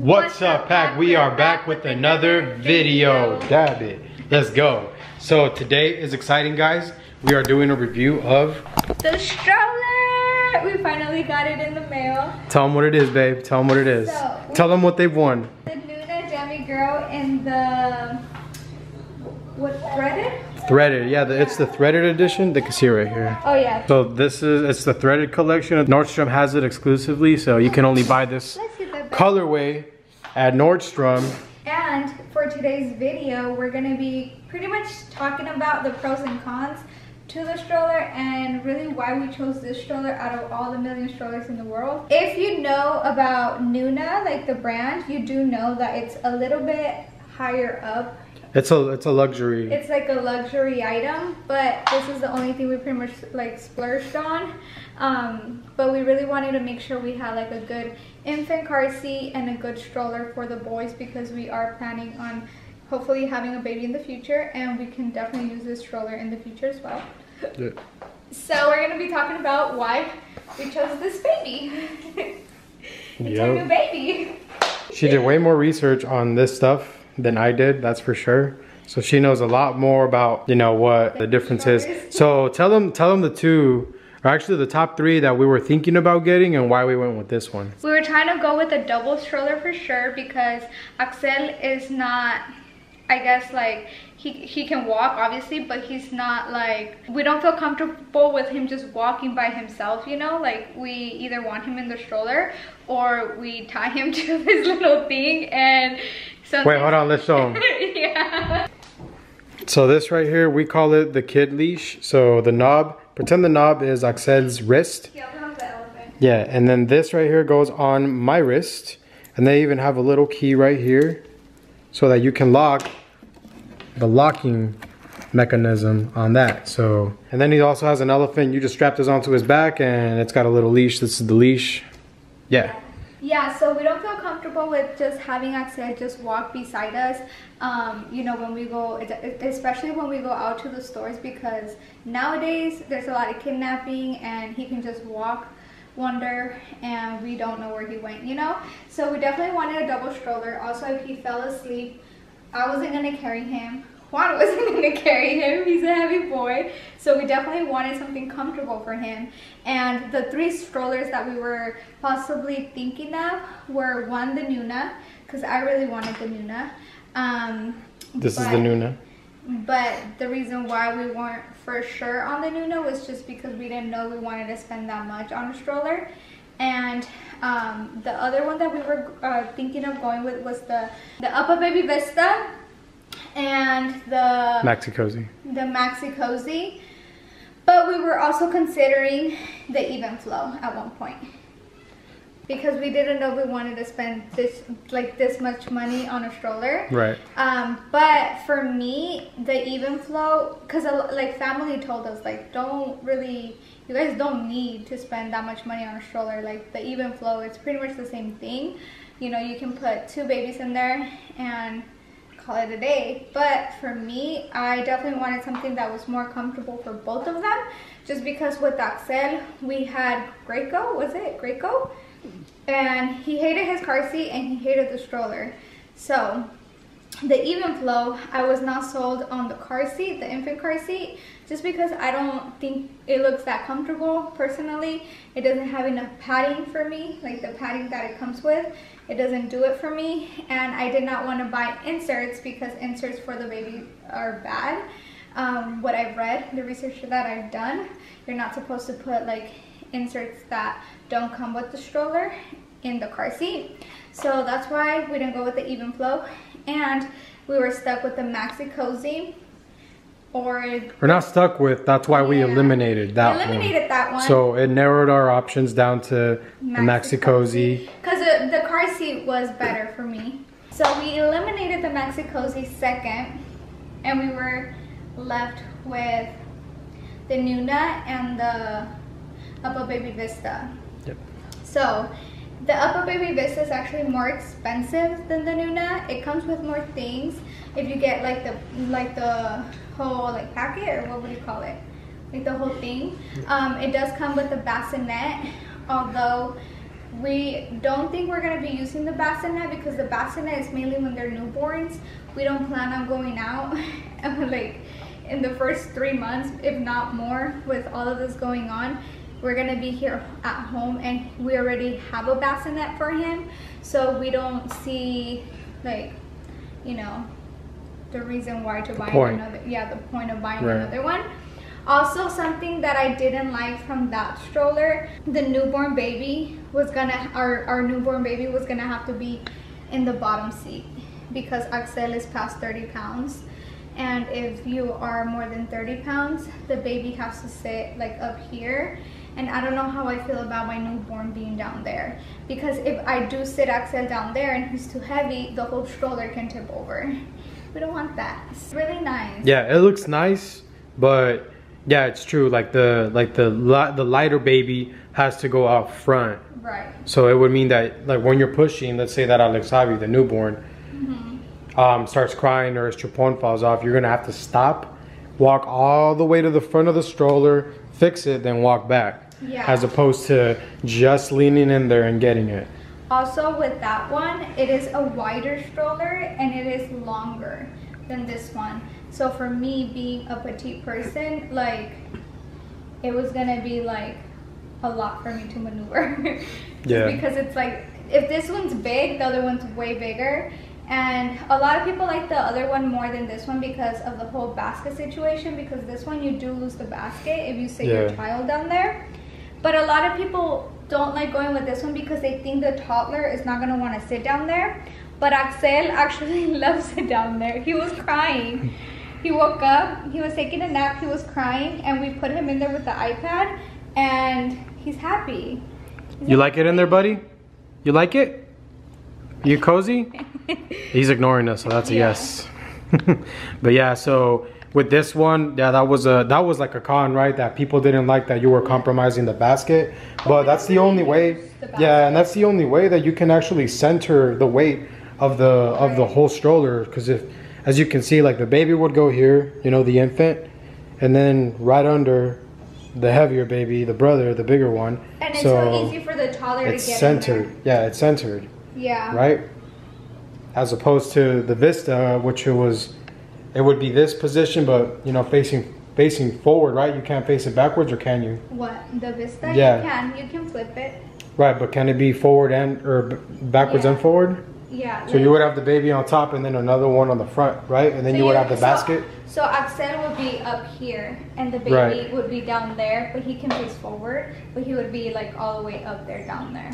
What's up, Pack? We are back with another video. Dab it. Let's go. So today is exciting, guys. We are doing a review of The stroller! We finally got it in the mail. Tell them what it is, babe. Tell them what it is. So- Tell them what they've won. The Nuna Demi Grow in the... What, threaded? Threaded. Yeah, the, it's the threaded edition. They can see right here. Oh yeah. So this is it's the threaded collection. Nordstrom has it exclusively, so you can only buy this Let's see the back. Colorway at Nordstrom. And for today's video, we're gonna be pretty much talking about the pros and cons to the stroller and really why we chose this stroller out of all the million strollers in the world. If you know about Nuna, like the brand, you do know that it's a little bit higher up. It's a it's a luxury. It's like a luxury item, but this is the only thing we pretty much like splurged on. Um, but we really wanted to make sure we had like a good infant car seat and a good stroller for the boys because we are planning on hopefully having a baby in the future and we can definitely use this stroller in the future as well. Yeah. So we're gonna be talking about why we chose this baby. it's our new baby. She did way more research on this stuff than I did, that's for sure. So she knows a lot more about, you know, what the difference is. So tell them tell them the two or actually the top 3 that we were thinking about getting and why we went with this one. We were trying to go with a double stroller for sure because Axel is not, I guess like, he, he can walk obviously, but he's not like, we don't feel comfortable with him just walking by himself, you know? Like we either want him in the stroller or we tie him to this little thing and so Wait, hold on, let's show 'em. yeah. So this right here, we call it the kid leash. So the knob, pretend the knob is Axel's wrist. Yeah, we have the elephant. Yeah, and then this right here goes on my wrist. And they even have a little key right here so that you can lock the locking mechanism on that. So, and then he also has an elephant. You just strap this onto his back and it's got a little leash. This is the leash. Yeah. Yeah, so we don't feel comfortable with just having Axel just walk beside us. Um, you know, when we go, especially when we go out to the stores, because nowadays there's a lot of kidnapping and he can just walk, wander, and we don't know where he went. You know, so we definitely wanted a double stroller. Also, if he fell asleep, I wasn't gonna carry him. Juan wasn't gonna carry him. He's a heavy boy. So we definitely wanted something comfortable for him. And the three strollers that we were possibly thinking of were one, the Nuna, because I really wanted the Nuna. Um, This is the Nuna. But the reason why we weren't for sure on the Nuna was just because we didn't know we wanted to spend that much on a stroller. And um, the other one that we were uh, thinking of going with was the, the UPPAbaby Vista and the Maxi-Cosi. the Maxi-Cosi. But we were also considering the Evenflo at one point. Because we didn't know we wanted to spend this like this much money on a stroller. Right. Um, but for me, the Evenflo, cause like family told us like don't really, you guys don't need to spend that much money on a stroller. Like the Evenflo, it's pretty much the same thing. You know, you can put two babies in there and call it a day. But for me, I definitely wanted something that was more comfortable for both of them. Just because with Axel, we had Graco, was it Graco? And he hated his car seat and he hated the stroller. So the Evenflo i was not sold on the car seat the infant car seat just because i don't think it looks that comfortable. Personally it doesn't have enough padding for me like the padding that it comes with. It doesn't do it for me and i did not want to buy inserts because inserts for the baby are bad. Um, what i've read the research that i've done you're not supposed to put like inserts that don't come with the stroller in the car seat. So that's why we didn't go with the Evenflo and we were stuck with the Maxi-Cosi or We're not stuck with, that's why we eliminated that eliminated one. that one So it narrowed our options down to the Maxi-Cosi. because the, the car seat was better for me so we eliminated the Maxi-Cosi second and we were left with the nuna and the UPPAbaby Vista Yep. So, the UPPAbaby Vista is actually more expensive than the Nuna. It comes with more things. If you get like the like the whole like packet or what would you call it? Like the whole thing. Um, it does come with a bassinet, although we don't think we're gonna be using the bassinet because the bassinet is mainly when they're newborns. We don't plan on going out like in the first three months, if not more, with all of this going on. We're gonna be here at home and we already have a bassinet for him. So we don't see like, you know, the reason why to buy point. another yeah, the point of buying Right. another one. Also, something that I didn't like from that stroller, the newborn baby was gonna, our, our newborn baby was gonna have to be in the bottom seat because Axel is past 30 pounds. And if you are more than 30 pounds, the baby has to sit like up here. And I don't know how I feel about my newborn being down there. Because if I do sit Axel down there and he's too heavy, the whole stroller can tip over. We don't want that. It's really nice. Yeah, it looks nice, but yeah, it's true. Like the like the li- the lighter baby has to go out front. Right. So it would mean that like when you're pushing, let's say that Alexavi, the newborn, um, starts crying or his chupon falls off, you're gonna have to stop, walk all the way to the front of the stroller, fix it, then walk back. Yeah. As opposed to just leaning in there and getting it. Also with that one, it is a wider stroller and it is longer than this one. So for me being a petite person, like it was gonna be like a lot for me to maneuver. Yeah. Because it's like if this one's big, the other one's way bigger. And a lot of people like the other one more than this one because of the whole basket situation. Because this one you do lose the basket if you sit your child down there. But a lot of people don't like going with this one because they think the toddler is not gonna want to sit down there. But Axel actually loves it down there. He was crying. He woke up, he was taking a nap, he was crying, and we put him in there with the iPad, and he's happy. You like it in there, buddy? You like it? You cozy? He's ignoring us, so that's a Yeah. yes. but yeah, so with this one, yeah, that was a that was like a con, right? That people didn't like that you were compromising the basket. But that's the only way. Yeah, and that's the only way that you can actually center the weight of the of the whole stroller. Because if, as you can see, like the baby would go here, you know, the infant, and then right under the heavier baby, the brother, the bigger one. And it's so, easy for the toddler it's to get it. It's centered. Yeah, it's centered. Yeah. right? As opposed to the Vista, which it was, it would be this position, but you know, facing facing forward, right? You can't face it backwards, or can you? What the Vista? Yeah. You can. You can flip it. Right, but can it be forward and or backwards Yeah. and forward? Yeah. So you would have the baby on top and then another one on the front, right? And then so you would have the so- basket. So Axel would be up here, and the baby Right. would be down there, but he can face forward, but he would be like all the way up there, down there.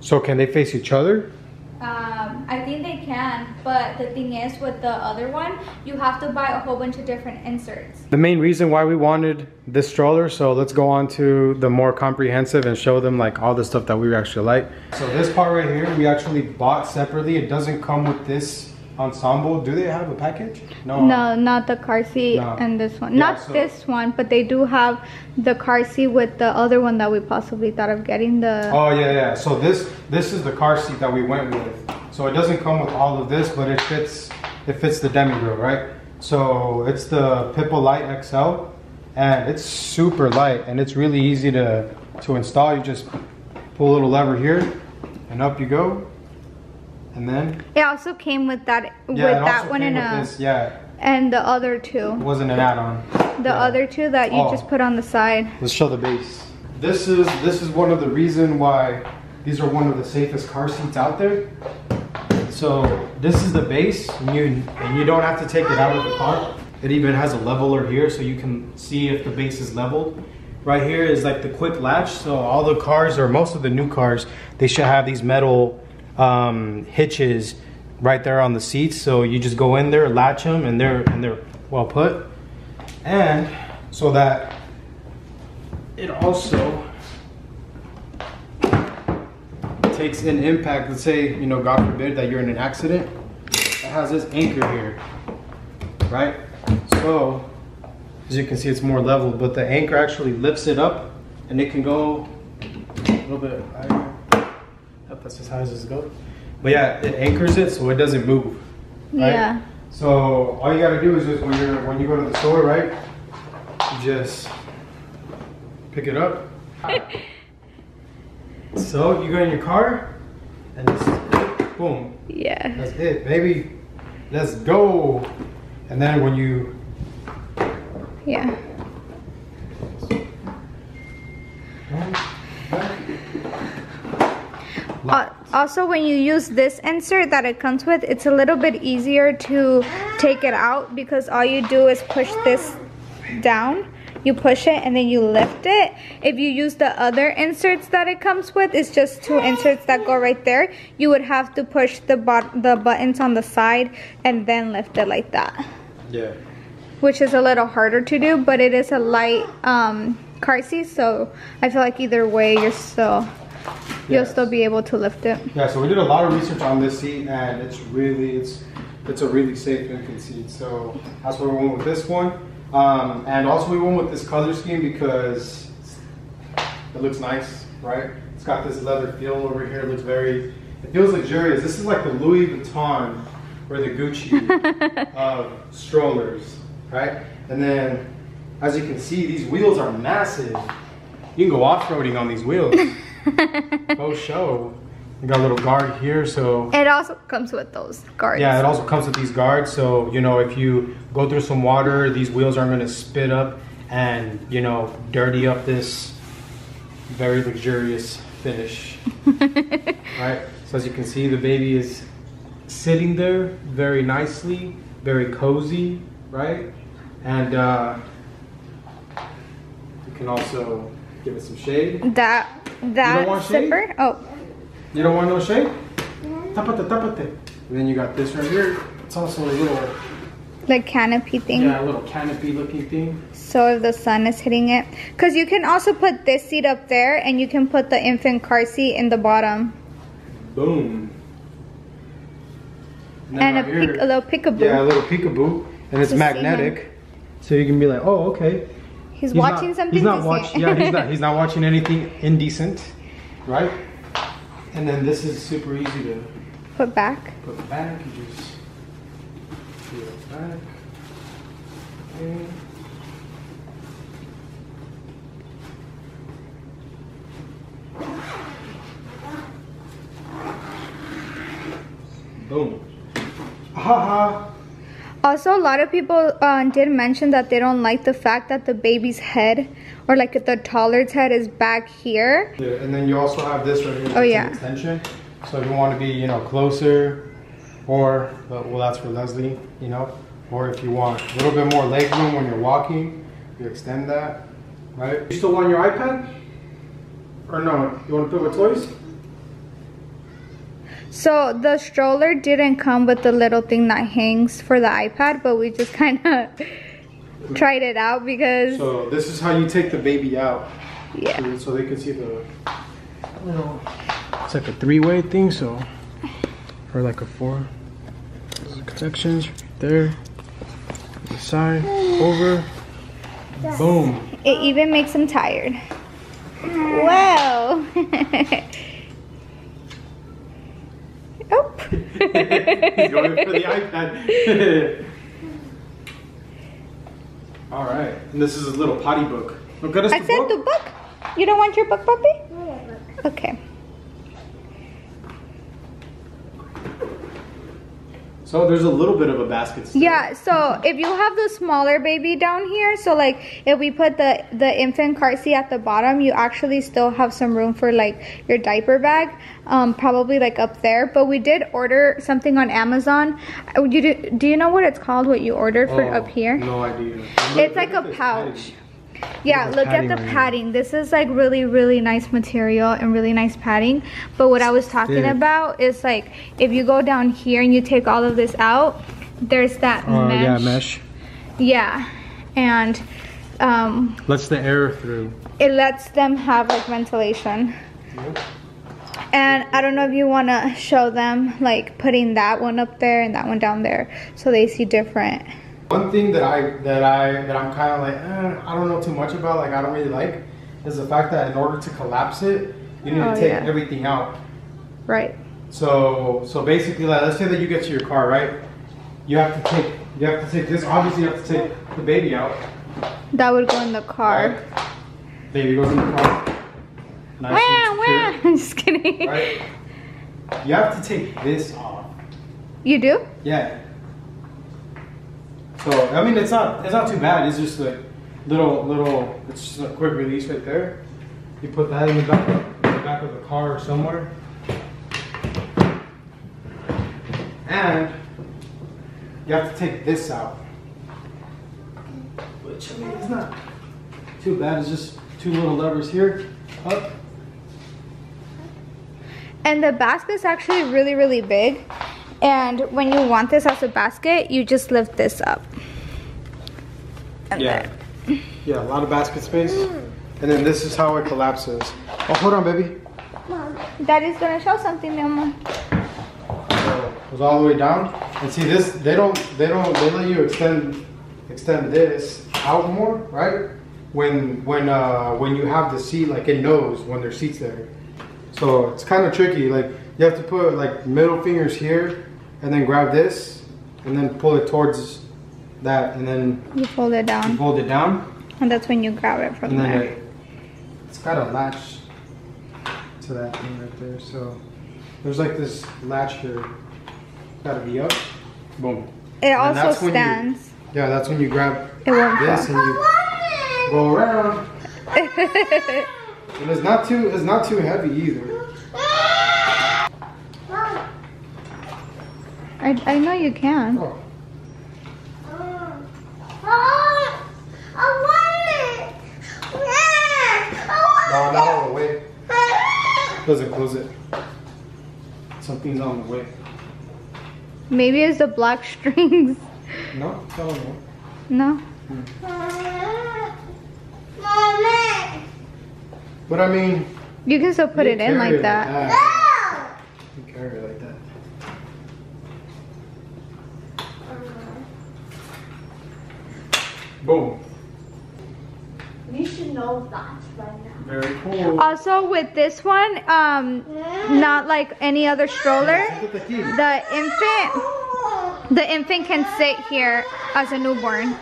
So can they face each other? Um, I think they can, but the thing is, with the other one, you have to buy a whole bunch of different inserts. The main reason why we wanted this stroller, so let's go on to the more comprehensive and show them like all the stuff that we actually like. So this part right here, we actually bought separately. It doesn't come with this ensemble. Do they have a package? No, no not the car seat No. and this one. Yeah, not so- this one, but they do have the car seat with the other one that we possibly thought of getting the. Oh yeah, yeah. So this this is the car seat that we went with. So it doesn't come with all of this, but it fits it fits the Demi Grow, right? So it's the Pipa Lite XL, and it's super light and it's really easy to to install. You just pull a little lever here, and up you go. And then It also came with that yeah, with that one and a this. Yeah, and the other it two. wasn't an add-on. The Yeah. other two that you Oh. just put on the side. Let's show the base. This is this is one of the reason why these are one of the safest car seats out there. So this is the base, and you and you don't have to take it out of the car. It even has a leveler here, so you can see if the base is leveled. Right here is like the quick latch. So all the cars, or most of the new cars, they should have these metal um, hitches right there on the seats. So you just go in there, latch them, and they're and they're well put. And so that it also takes an impact. Let's say, you know, God forbid that you're in an accident. It has this anchor here, right? So, as you can see, it's more level, but the anchor actually lifts it up and it can go a little bit higher. That's as high as it goes. But yeah, it anchors it so it doesn't move. Right? Yeah. So all you gotta do is just when you're when you go to the store, right? Just pick it up. So you go in your car, and just boom, Yeah. that's it, baby. Let's go. And then when you Yeah. Uh, also, when you use this insert that it comes with, it's a little bit easier to take it out because all you do is push this down. You push it and then you lift it. If you use the other inserts that it comes with, it's just two inserts that go right there. You would have to push the, bot the buttons on the side and then lift it like that. yeah. Which is a little harder to do, but it is a light um, car seat, so I feel like either way you're still, you'll Yes. still be able to lift it. Yeah, so we did a lot of research on this seat, and it's really it's it's a really safe infant seat. So that's why we went with this one, um, and also we went with this color scheme because it looks nice, right? It's got this leather feel over here. It looks very, it feels luxurious. This is like the Louis Vuitton or the Gucci of strollers, right? And then, as you can see, these wheels are massive. You can go off-roading on these wheels. Go show. You got a little guard here, so It also comes with those guards. yeah, it also comes with these guards. So you know, if you go through some water, these wheels aren't gonna spit up and you know dirty up this very luxurious finish. right. So as you can see, the baby is sitting there very nicely, very cozy, right? And uh, you can also give it some shade. That that want shade? zipper. Oh, You don't want no shade? Tapate, tapate. And then you got this right here. It's also a little, Like canopy thing. yeah, a little canopy looking thing. So if the sun is hitting it, because you can also put this seat up there, and you can put the infant car seat in the bottom, Boom. then and a, right peek, a little peekaboo. Yeah, a little peekaboo. And it's magnetic. So you can be like, oh, okay. He's, He's watching not, something. He's not watching. Yeah, he's not. He's not watching anything indecent, right? And then this is super easy to Put back. put back. You just put it back. Okay. Boom. Haha. Also, a lot of people uh, did mention that they don't like the fact that the baby's head, or like the toddler's head, is back here. Yeah, and then you also have this right here. Oh, yeah. Extension. So if you want to be, you know, closer, or well, that's for Leslie, you know, or if you want a little bit more leg room when you're walking, you extend that, right? You still want your iPad? Or no? You want to play with toys? So the stroller didn't come with the little thing that hangs for the iPad, but we just kind of tried it out because So this is how you take the baby out. yeah. So- So they can see the, you know, it's like a three-way thing, so, or like a four. Sections right there, the side, over, boom. It even makes him tired. Wow. oh. He's going for the iPad. All right, and this is a little potty book. Look at us I the said book. the book. You don't want your book, puppy? Okay. So there's a little bit of a basket. Still. Yeah, so if you have the smaller baby down here, so like if we put the the infant car seat at the bottom, you actually still have some room for like your diaper bag, um, probably like up there. But we did order something on Amazon. You do, do you know what it's called? What you ordered for Oh, up here? No idea. It's like a Look at this pouch. Yeah, Look at the the padding here. This is like really, really nice material and really nice padding. But what I was talking Thick. about is like if you go down here and you take all of this out, there's that Oh mesh. yeah, mesh. Yeah, and um, Lets the air through. it lets them have like ventilation. And I don't know if you want to show them like putting that one up there and that one down there so they see different. One thing that I that I that I'm kind of like eh, I don't know too much about, like I don't really like, is the fact that in order to collapse it, you need Oh, to take yeah. everything out. Right. So so basically, like, let's say that you get to your car, right? You have to take you have to take this. Obviously, you have to take the baby out. That would go in the car. Right? Baby goes in the car. Nice Wah, wah. I'm just kidding. right? You have to take this off. You do? Yeah. So I mean, it's not it's not too bad. It's just like little little. It's just a quick release right there. You put that in the back of, the back of the car or somewhere. And you have to take this out. Which I mean, it's not too bad. It's just two little levers here, up. And the basket's actually really, really big. And when you want this as a basket, you just lift this up. And Yeah. then- Yeah, a lot of basket space. And then this is how it collapses. Oh, hold on, baby. Mom, Daddy's gonna show something, mi amor. So it goes all the way down. And see this, they don't, they don't, they let you extend, extend this out more, right? When, when, uh, when you have the seat, like it knows when there's seats there. So it's kind of tricky. Like you have to put like middle fingers here, and then grab this, and then pull it towards that, and then You fold it you down. hold it down, And that's when you grab it from and then there. it, it's got a latch to that thing right there. So there's like this latch here. Gotta be up. Boom. It And also that's when you- stands. Yeah, that's when you grab It won't this fall. and you go around. And it's not too it's not too heavy either. I, I know you can. Oh. No, not all the way. Doesn't close it. Something's on the way. Maybe it's the black strings. No, it's all on the way. No? But I mean, You can still put it in carry like that. You carry it like that. Boom. You should know that right now. Very cool. Also with this one, um, not like any other stroller, the the infant, the infant can sit here as a newborn.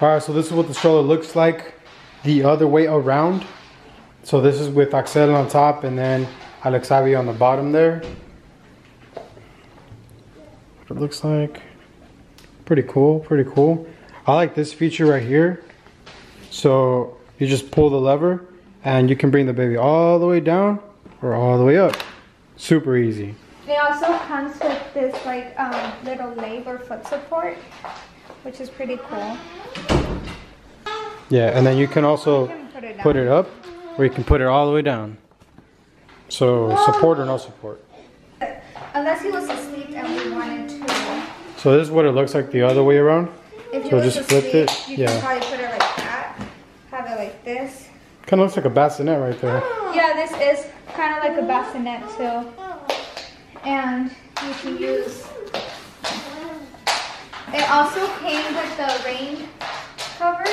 All right, so this is what the stroller looks like the other way around. So this is with Axel on top and then Alexavi on the bottom there. What it looks like. Pretty cool, pretty cool. I like this feature right here. So you just pull the lever and you can bring the baby all the way down or all the way up. Super easy. It also comes with this like um, little leg or foot support, which is pretty cool. Yeah, and then you can also You can put it put it up or you can put it all the way down. So support or no support. Unless he was asleep and we wanted to. So this is what it looks like the other way around. If he So was just flip asleep, it? you Yeah. can probably put it like that. Have it like this. Kind of looks like a bassinet right there. Oh. Yeah, this is kind of like a bassinet too. And you can use. It also came with the rain cover.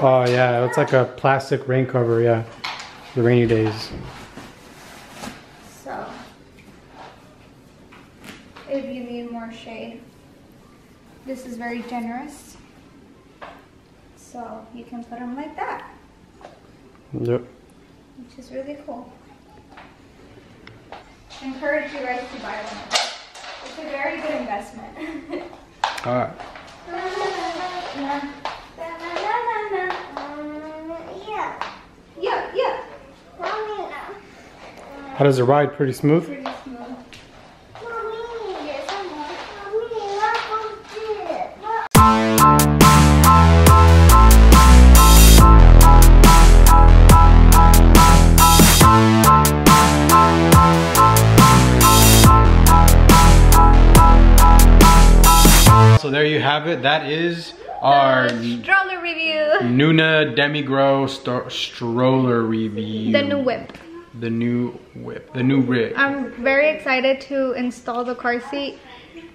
Oh yeah, it's like a plastic rain cover. Yeah, the rainy days. so. If you need more shade, this is very generous. So you can put them like that, Yep. which is really cool. Encourage you guys to buy one. It's a very good investment. All right. Yeah, yeah. How does it ride? Pretty smooth. Have it. That is our The stroller review. Nuna Demi Grow stroller review. The new whip. The new whip. The new rig. I'm very excited to install the car seat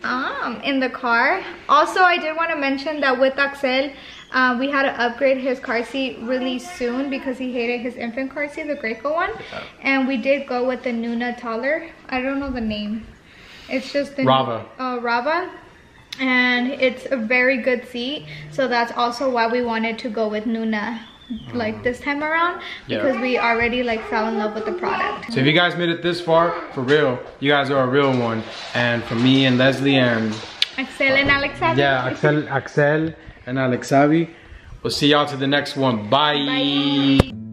um, in the car. Also, I did want to mention that with Axel, uh, we had to upgrade his car seat really soon because he hated his infant car seat, the Graco one. And we did go with the Nuna taller. I don't know the name. It's just the Rava. Oh, Rava. And it's a very good seat. So that's also why we wanted to go with Nuna like mm. this time around Yeah. because we already like fell in love with the product. So if you guys made it this far, for real, you guys are a real one. And for me and Leslie and Axel and Alexander. yeah, Axel, Axel and Alexavi, we'll see y'all to the next one. Bye. Bye.